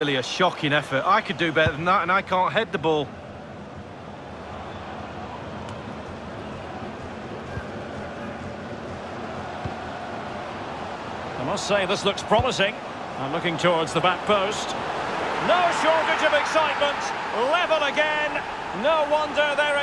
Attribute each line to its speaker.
Speaker 1: Really a shocking effort. I could do better than that, and I can't head the ball.
Speaker 2: I must say this looks promising. I'm looking towards the back post. No shortage of excitement. Level again. No wonder they're